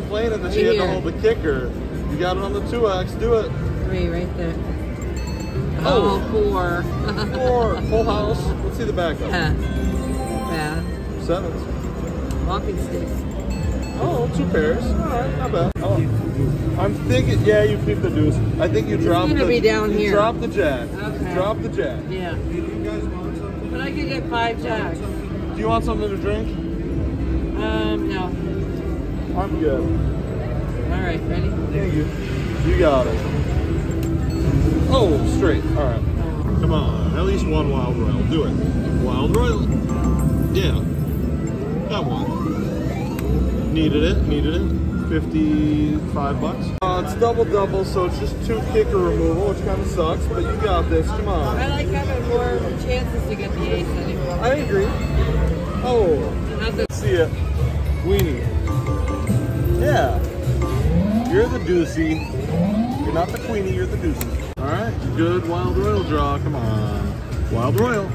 complaining that she had to hold the kicker. You got it on the 2X, do it. Three right there. Oh. Oh, four. Four, full house. Let's see the back backup. yeah. Sevens. Walking sticks. Oh, two pairs. All right, not bad. Oh, I'm thinking, yeah, you keep the deuce. I think you dropped gonna the. be down here. Drop the jack. Okay. Drop the jack. Yeah. Do you guys want something? But I could get five jacks. Do you want something to drink? I'm good. All right, ready? Thank you. You got it. Oh, straight. All right. Come on, at least one wild royal. Do it. Wild royal. Yeah. That one. Needed it. Needed it. 55 bucks. Uh, it's double double, so it's just two kicker removal, which kind of sucks, but you got this. Come on. I like having more chances to get the ace anyway. I agree. Oh, Not see it. Weenie. Yeah. You're the deucey. You're not the queenie, you're the deucey. Alright, good wild royal draw. Come on. Wild royal.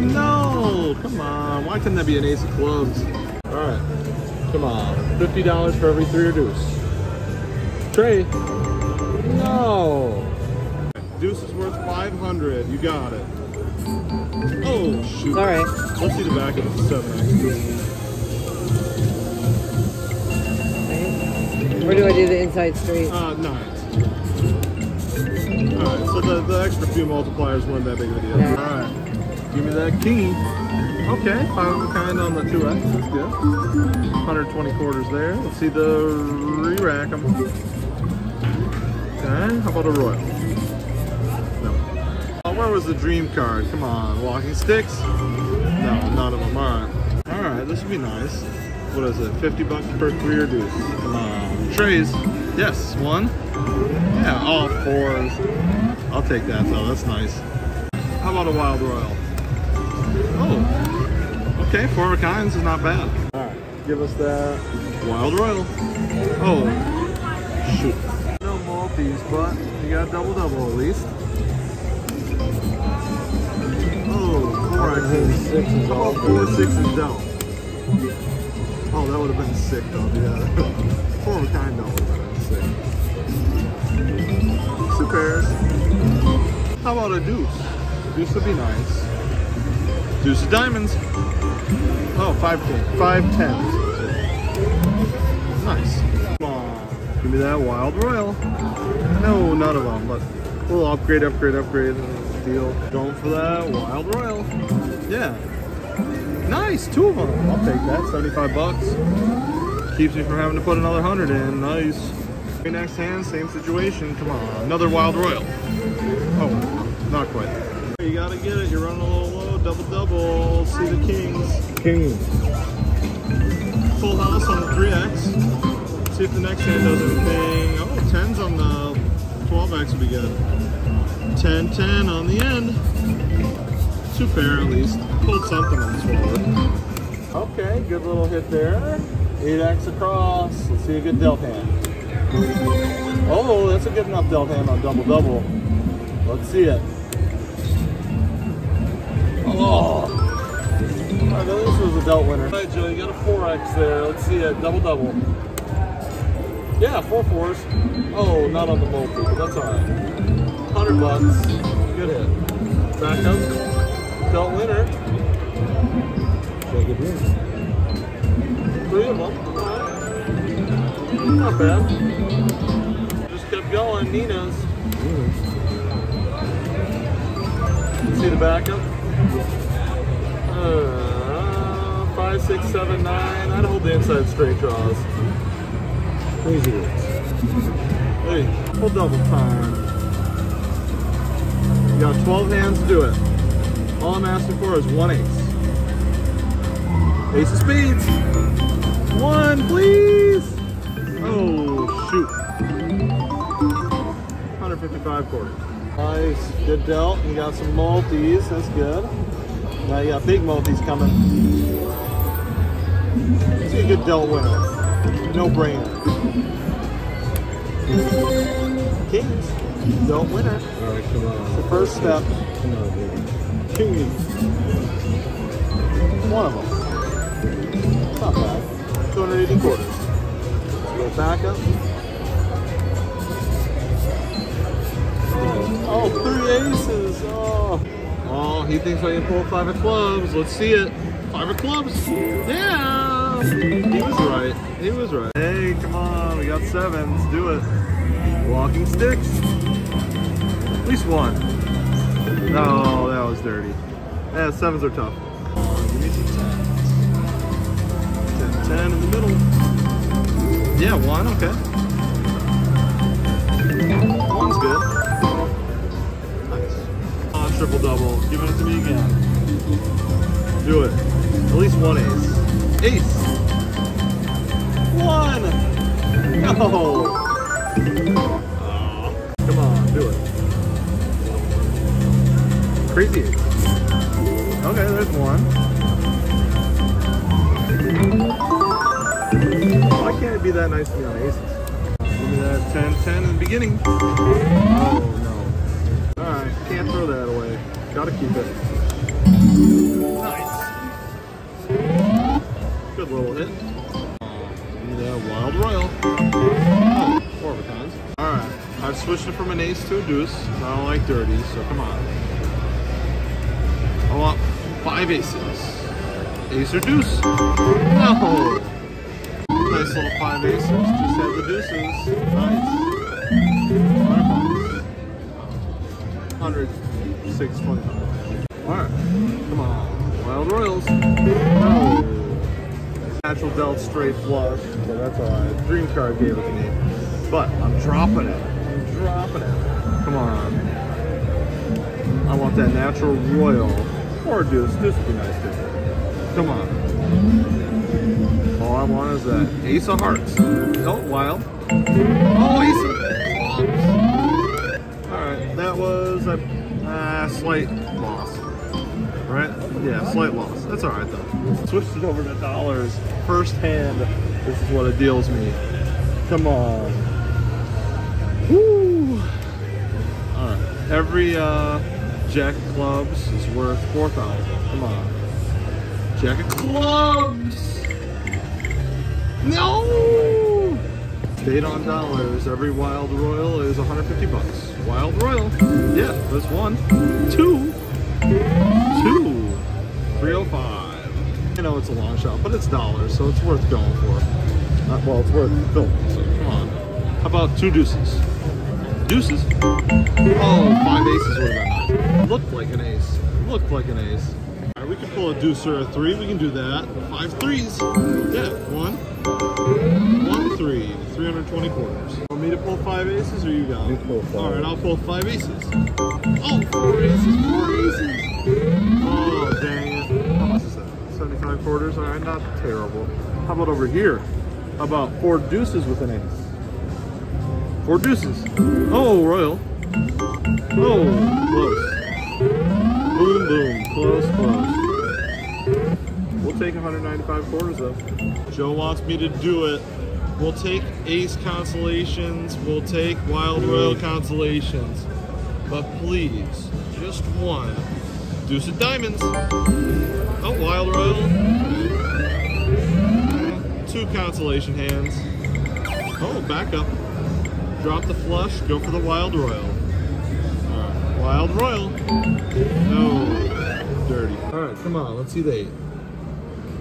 No! Come on. Why couldn't that be an ace of clubs? Alright. Come on. $50 for every three or deuce. Trey. No. Deuce is worth 500. You got it. Oh, shoot. All right. Let's see the back of the 7X. Do I do the inside straight? Uh. Alright, so the, the extra few multipliers weren't that big of a deal. Yeah. Alright, give me that key. Okay, five of a kind on the 2x, that's good. 120 quarters there. Let's see the re-rack. Okay, how about a royal? No. Oh, where was the dream card? Come on, walking sticks? No, none of them. Alright. Alright, this would be nice. What is it? 50 bucks per three or deuce. Come on. Treys. Yes, one. Yeah, all fours. I'll take that though. That's nice. How about a wild royal? Oh. Okay, four of a kinds is not bad. Alright, give us that wild royal. Oh. Shoot. No multis, but you got a double double at least. Oh, four X's. How about four sixes down? Yeah. Oh, that would have been sick though, yeah. Four of a kind though sick. Two pairs. How about a deuce? Deuce would be nice. Deuce of diamonds. Oh, five ten. Five tens. Nice. Come on. Give me that wild royal. No, none of them, but a little upgrade, upgrade, upgrade uh, deal. Going for that wild royal. Yeah. Nice, two of them. I'll take that, 75 bucks. Keeps me from having to put another 100 in. Nice. Next hand, same situation. Come on, another wild royal. Oh, not quite. You gotta get it. You're running a little low. Double double. See the kings. Kings. Full house on the 3x. See if the next hand does anything. Oh, 10s on the 12x would be good. 10 10 on the end. Two pair at least. Pulled something on this forward. Okay, good little hit there. 8x across. Let's see a good dealt hand. Oh, that's a good enough dealt hand on double double. Let's see it. Oh. I know this was a dealt winner. All right, Joe, you got a 4x there. Let's see it. Double double. Yeah, four fours. Oh, not on the multi, but that's all right. 100 bucks. Good hit. Back up. Dealt winner. Three of them. Not bad. Just kept going. Nina's. See the backup? Uh, five, six, seven, nine. I'd hold the inside straight draws. Crazy. Hey, full double time. You got 12 hands to do it. All I'm asking for is one ace. Ace of spades. One, please. Oh, shoot. 155 quarters. Nice, good dealt. You got some multis, that's good. Now you got big multis coming. See a good dealt winner. No brainer. Kings, dealt winner. All right, come on. The first step, Come on, baby. King. One of them. Not bad. 280 quarters. Back up. Oh, three aces. Oh. Oh, he thinks I can pull five of clubs. Let's see it. Five of clubs. Yeah. He was right. He was right. Hey, come on. We got sevens. Do it. Walking sticks. At least one. No, that was dirty. Yeah, sevens are tough. Oh, Yeah, one, okay. One's good. Nice. Oh, triple double. Give it to me again. Do it. At least one ace. Ace. One. No. Oh, come on, do it. Crazy. Okay, there's one. That nice to me on aces? Give me that 10 10 in the beginning. Oh no. Alright, can't throw that away. Gotta keep it. Nice. Good little hit. Give me that wild royal. Four of kind. Alright, I've switched it from an ace to a deuce. I don't like dirty, so come on. I want five aces. Ace or deuce? No! Nice little five aces. Just had the deuces. Nice. Hundred six twenty. Alright. Come on. Wild Royals. Natural dealt straight flush. But that's alright. Dream card gave it to me. But I'm dropping it. I'm dropping it. Come on. I want that natural royal. Or deuce. Deuce would be nice too. Come on. I want is that ace of hearts. Oh, wild. Oh, ace of clubs. All right, that was a uh, slight loss. Right? Yeah, slight loss. That's all right though. Switched it over to dollars. First hand. This is what it deals me. Come on. Woo. All right. Every uh, jack of clubs is worth four thousand. Come on. Jack of clubs. No! Stayed on dollars. Every wild royal is 150 bucks. Wild royal. Yeah, there's one. Two. Two. 305. I know it's a long shot, but it's dollars, so it's worth going for. Uh, well, it's worth filming, so come on. How about two deuces? Deuces? Oh, five aces would have. Looked like an ace. Looked like an ace. We can pull a deuce or a three. We can do that. Five threes. Yeah, one, one three, 320 quarters. Want me to pull five aces or you got it? You pull five. All right, I'll pull five aces. Oh, four aces, four aces. Oh, dang it. How much is that? 75 quarters? All right, not terrible. How about over here? How about four deuces with an ace? Four deuces. Oh, royal. Oh, close. Boom, boom. Close, close. We'll take 195 quarters though. Joe wants me to do it. We'll take ace constellations. We'll take wild royal constellations. But please, just one. Deuce of diamonds. Oh, wild royal. Two constellation hands. Oh, back up. Drop the flush. Go for the wild royal. All right, wild royal. No, dirty. All right, come on. Let's see the eight.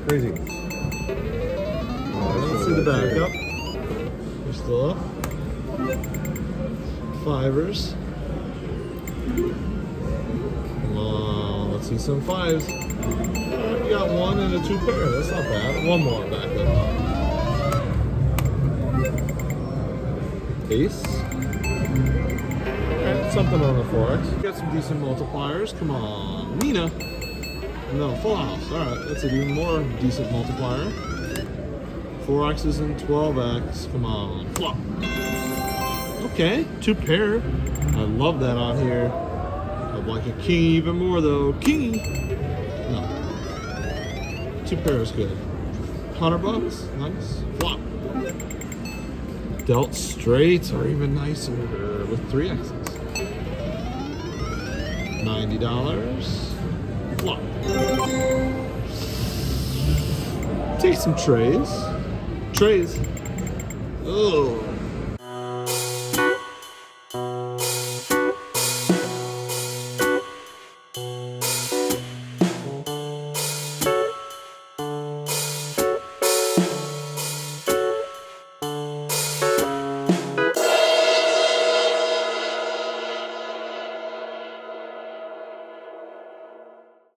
Crazy. Let's see the backup. You're still up. Fivers. Come on, let's see some fives. We got one and a two pair. That's not bad. One more backup. Ace. Something on the 4x. Got some decent multipliers. Come on, Nina. No, full house. Alright, that's an even more decent multiplier. 4x's and 12x. Come on. Flop. Okay, two pair. I love that on here. I'd like a king even more though. King. No. Two pair is good. 100 bucks. Nice. Flop. Dealt straight or even nicer with three X's. $90. Take some treys. Treys.